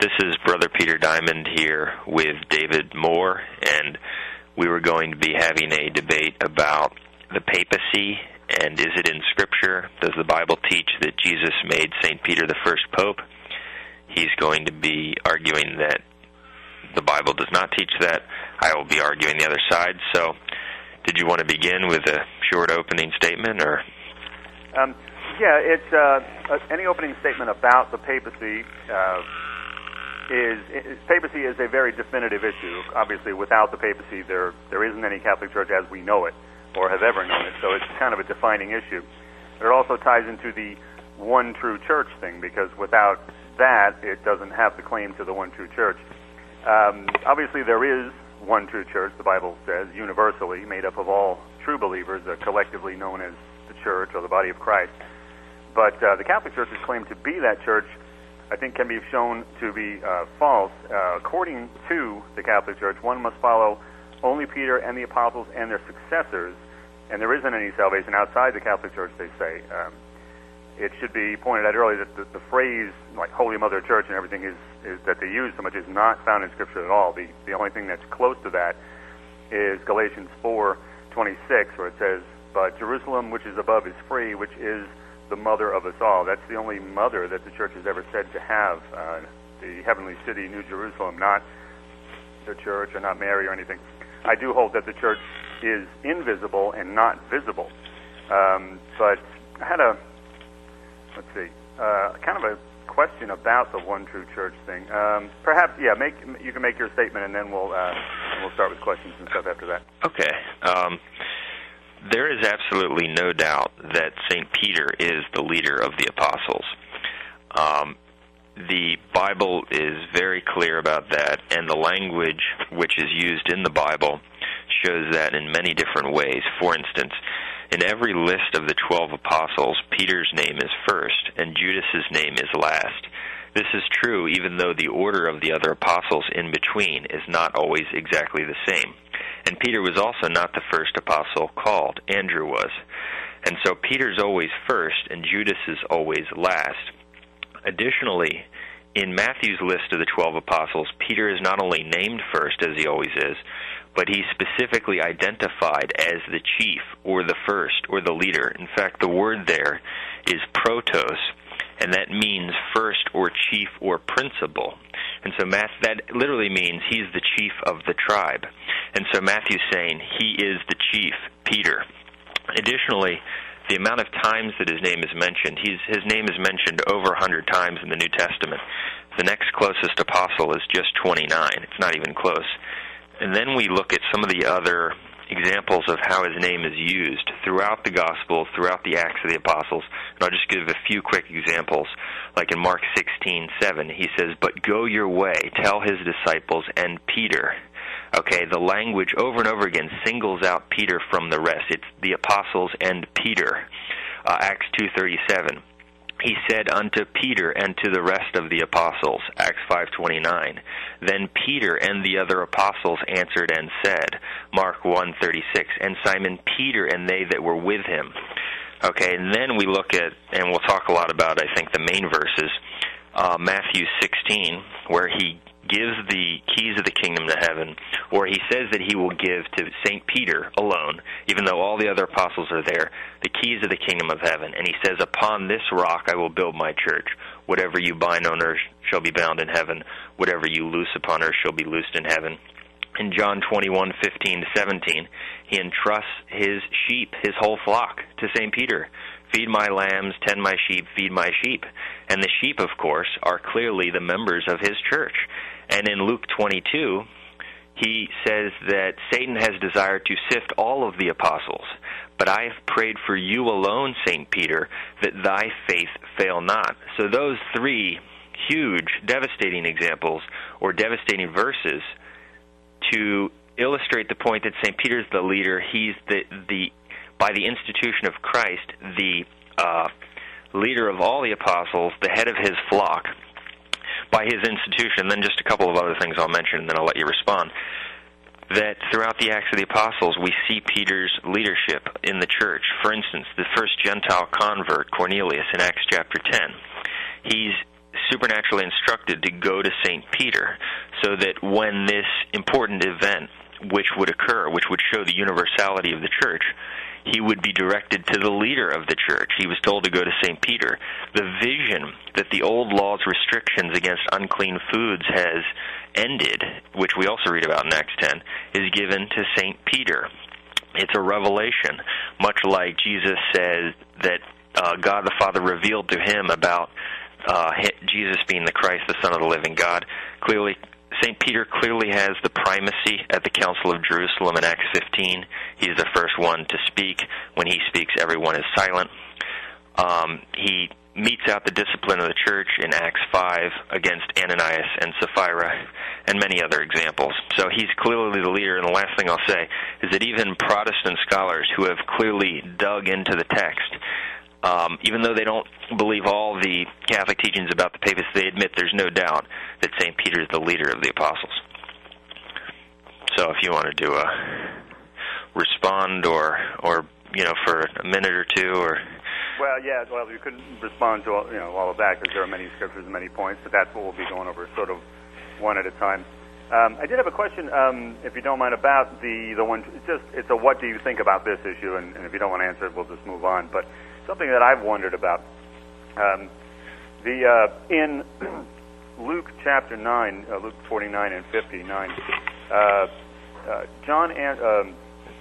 This is Brother Peter Dimond here with David Moore, and we were going to be having a debate about the papacy and is it in Scripture? Does the Bible teach that Jesus made St. Peter the first pope? He's going to be arguing that the Bible does not teach that. I will be arguing the other side. So, did you want to begin with a short opening statement, or? Um, yeah, it's uh, any opening statement about the papacy. Uh, is, is papacy is a very definitive issue. Obviously, without the papacy, there there isn't any Catholic Church as we know it, or have ever known it. So it's kind of a defining issue. It also ties into the one true church thing because without that, it doesn't have the claim to the one true church. Um, obviously, there is one true church. The Bible says universally, made up of all true believers, uh, collectively known as the church or the body of Christ. But uh, the Catholic Church's claim to be that church I think can be shown to be uh, false. Uh, according to the Catholic Church, one must follow only Peter and the apostles and their successors, and there isn't any salvation outside the Catholic Church, they say. Um, it should be pointed out earlier that the, the phrase like Holy Mother Church and everything is, is that they use so much is not found in Scripture at all. The, the only thing that's close to that is Galatians 4:26, where it says, "But Jerusalem, which is above, is free, which is the mother of us all. That's the only mother that the church has ever said to have. Uh, the heavenly city, New Jerusalem, not the church or not Mary or anything. I do hold that the church is invisible and not visible. Um, but I had a, let's see, uh, kind of a question about the one true church thing. Um, perhaps, yeah, make you can make your statement, and then we'll uh, we'll start with questions and stuff after that. Okay. Um, there is absolutely no doubt that St. Peter is the leader of the apostles. Um, the Bible is very clear about that, and the language which is used in the Bible shows that in many different ways. For instance, in every list of the twelve apostles, Peter's name is first, and Judas's name is last. This is true even though the order of the other apostles in between is not always exactly the same. And Peter was also not the first apostle called, Andrew was. And so Peter's always first and Judas is always last. Additionally, in Matthew's list of the 12 apostles, Peter is not only named first, as he always is, but he's specifically identified as the chief or the first or the leader. In fact, the word there is protos, and that means first or chief or principal. And so Matt, that literally means he's the chief of the tribe. And so Matthew's saying he is the chief, Peter. Additionally, the amount of times that his name is mentioned, his name is mentioned over a 100 times in the New Testament. The next closest apostle is just 29. It's not even close. And then we look at some of the other examples of how his name is used throughout the Gospels, throughout the Acts of the Apostles. And I'll just give a few quick examples. Like in Mark 16:7, he says, "But go your way, tell his disciples and Peter." Okay, the language over and over again singles out Peter from the rest. It's the apostles and Peter. Uh, Acts 2:37 he said unto Peter and to the rest of the apostles Acts 5:29 then Peter and the other apostles answered and said Mark 1:36 and Simon Peter and they that were with him okay and then we look at and we'll talk a lot about I think the main verses uh, Matthew 16 where he gives the keys of the kingdom to heaven, or he says that he will give to St. Peter alone, even though all the other apostles are there, the keys of the kingdom of heaven. And he says, Upon this rock I will build my church. Whatever you bind on earth shall be bound in heaven. Whatever you loose upon earth shall be loosed in heaven. In John 21:15 to 17, he entrusts his sheep, his whole flock, to St. Peter. Feed my lambs, tend my sheep, feed my sheep. And the sheep, of course, are clearly the members of his church. And in Luke 22, he says that Satan has desired to sift all of the apostles. But I have prayed for you alone, St. Peter, that thy faith fail not. So those three huge, devastating examples or devastating verses to illustrate the point that St. Peter's the leader, he's the, the by the institution of Christ, the uh, leader of all the apostles, the head of his flock, by his institution. Then just a couple of other things I'll mention, and then I'll let you respond. That throughout the Acts of the Apostles, we see Peter's leadership in the church. For instance, the first Gentile convert, Cornelius, in Acts chapter 10. He's supernaturally instructed to go to St. Peter so that when this important event, which would occur, which would show the universality of the church, he would be directed to the leader of the church. He was told to go to St. Peter. The vision that the old law's restrictions against unclean foods has ended, which we also read about in Acts 10, is given to St. Peter. It's a revelation, much like Jesus says that uh, God the Father revealed to him about uh, Jesus being the Christ, the Son of the living God. Clearly, St. Peter clearly has the primacy at the Council of Jerusalem in Acts 15. He's the first one to speak. When he speaks, everyone is silent. Um, he metes out the discipline of the church in Acts 5 against Ananias and Sapphira, and many other examples. So he's clearly the leader. And the last thing I'll say is that even Protestant scholars who have clearly dug into the text um, even though they don't believe all the Catholic teachings about the papacy, they admit there's no doubt that St. Peter is the leader of the apostles. So if you want to do a respond or or you know for a minute or two or well, yeah, well, you couldn't respond to all, you know all of that because there are many scriptures and many points, but that's what we'll be going over, sort of one at a time. Um, I did have a question, um, if you don't mind, about the the one. It's just it's a what do you think about this issue, and, and if you don't want to answer it, we'll just move on. But something that I've wondered about. Um, the uh, in Luke chapter nine, uh, Luke forty nine and fifty nine, uh, uh, John an- um,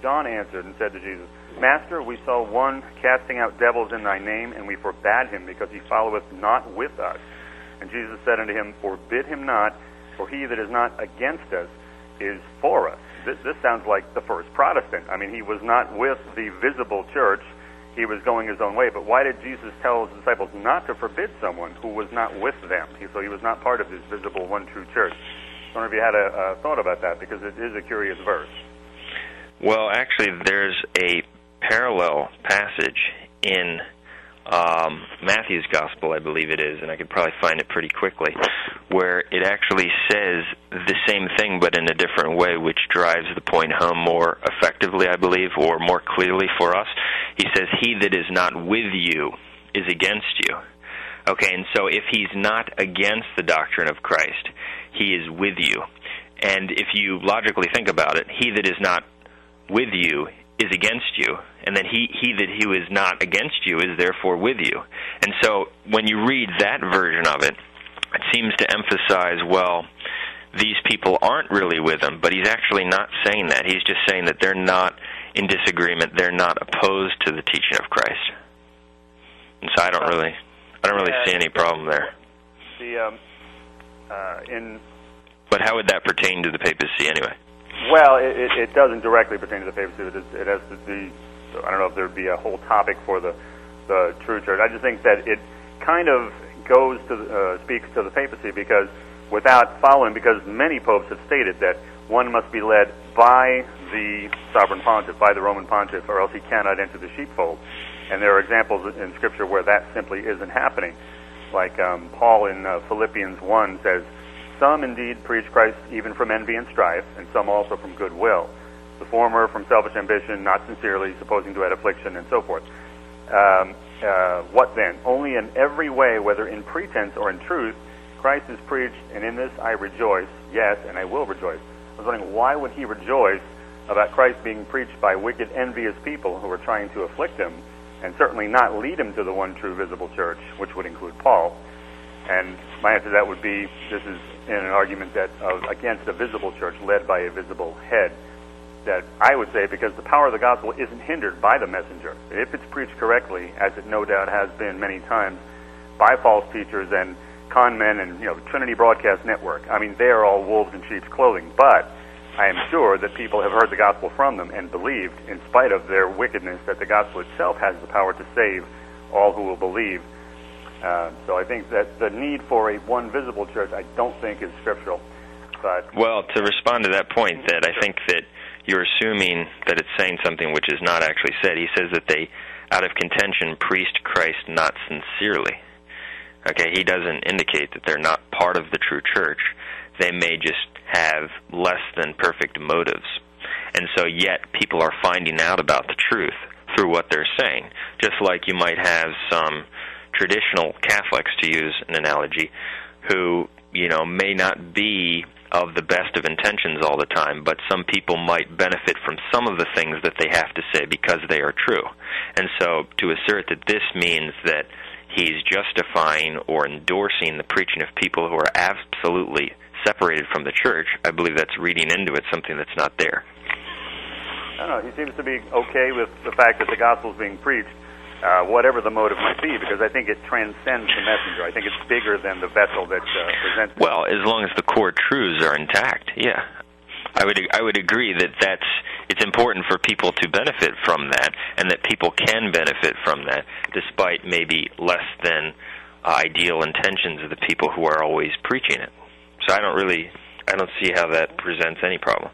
John answered and said to Jesus, Master, we saw one casting out devils in thy name, and we forbade him because he followeth not with us. And Jesus said unto him, Forbid him not, for he that is not against us is for us. This, this sounds like the first Protestant. I mean, he was not with the visible church he was going his own way. But why did Jesus tell his disciples not to forbid someone who was not with them? He, so he was not part of this visible one true church. I wonder if you had a, a thought about that because it is a curious verse. Well, actually, there's a parallel passage in um, Matthew's Gospel, I believe it is, and I could probably find it pretty quickly, where it actually says the same thing but in a different way, which drives the point home more effectively, I believe, or more clearly for us. He says, He that is not with you is against you. Okay, and so if he's not against the doctrine of Christ, he is with you. And if you logically think about it, he that is not with you is against you, and then he he that he is not against you is therefore with you. And so when you read that version of it, it seems to emphasize well these people aren't really with him, but he's actually not saying that. He's just saying that they're not in disagreement. They're not opposed to the teaching of Christ. And so I don't really, I don't really see any problem there. The um, uh, in. But how would that pertain to the papacy anyway? Well, it, it, it doesn't directly pertain to the papacy. It, is, it has to be. I don't know if there'd be a whole topic for the the true church. I just think that it kind of goes to uh, speaks to the papacy because without following, because many popes have stated that one must be led by the sovereign pontiff, by the Roman pontiff, or else he cannot enter the sheepfold. And there are examples in Scripture where that simply isn't happening. Like um, Paul in uh, Philippians 1 says, Some indeed preach Christ even from envy and strife, and some also from goodwill. The former from selfish ambition, not sincerely, supposing to add affliction, and so forth. Um, uh, what then? Only in every way, whether in pretense or in truth, Christ is preached, and in this I rejoice, yes, and I will rejoice. I was wondering, why would he rejoice about Christ being preached by wicked, envious people who are trying to afflict him, and certainly not lead him to the one true visible church, which would include Paul? And my answer to that would be this is in an argument that uh, against a visible church led by a visible head. That I would say because the power of the gospel isn't hindered by the messenger. If it's preached correctly, as it no doubt has been many times, by false teachers and con men and you know Trinity Broadcast Network. I mean, they are all wolves in sheep's clothing, but I am sure that people have heard the gospel from them and believed, in spite of their wickedness, that the gospel itself has the power to save all who will believe. Uh, so I think that the need for a one visible church, I don't think is scriptural. But well, to respond to that point, that I think that you're assuming that it's saying something which is not actually said. He says that they, out of contention, priest Christ not sincerely. Okay, he doesn't indicate that they're not part of the true church. They may just have less than perfect motives. And so, yet, people are finding out about the truth through what they're saying. Just like you might have some traditional Catholics, to use an analogy, who you know may not be of the best of intentions all the time, but some people might benefit from some of the things that they have to say because they are true. And so to assert that this means that he's justifying or endorsing the preaching of people who are absolutely separated from the church, I believe that's reading into it something that's not there. I don't know. He seems to be okay with the fact that the gospel is being preached, uh, whatever the motive might be, because I think it transcends the messenger. I think it's bigger than the vessel that uh, presents. Well, as long as the core truths are intact, yeah. I would I would agree that that's it's important for people to benefit from that, and that people can benefit from that, despite maybe less than uh, ideal intentions of the people who are always preaching it. So I don't really I don't see how that presents any problem.